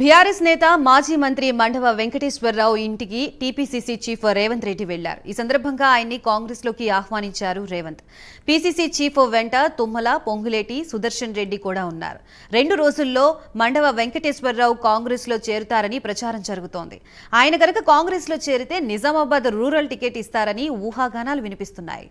BRS నేత మాజీ మంత్రి మండవ వెంకటేశ్వరరావు ఇంటికి టీపీసీసీ చీఫ్ రేవంత్ రెడ్డి వెళ్ళారు. ఈ సందర్భంగా ఆయన్ని కాంగ్రెస్లోకి ఆహ్వానించారు రేవంత్. పీసీసీ చీఫ్ వెంట తుమ్మల పొంగులేటి సుదర్శన్ రెడ్డి కూడా ఉన్నారు. రెండు రోజుల్లో మండవ వెంకటేశ్వరరావు కాంగ్రెస్లో చేరుతారని ప్రచారం జరుగుతోంది. ఆయన గనక కాంగ్రెస్లో చేరితే నిజామాబాద్ రూరల్ టికెట్ ఇస్తారని ఊహాగానాలు వినిపిస్తున్నాయి.